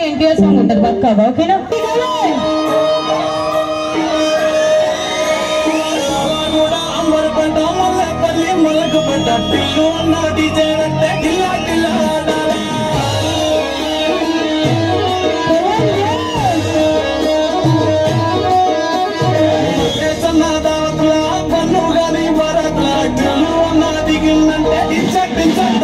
NTR song ఉంటుంది పక్కాగా ఓకేనా కూడా అమరపడ్డ మల్లపల్లి మొలకపడ్డ పిల్లు అన్న డీజే అంటే గిల్లా గిల్లా ఆడాలా. దేశన్న దావత్ల పన్ను గాని వరట్ల పిల్లు అన్న దిగిందంటే ఇచ్చట్ ఇచ్చట్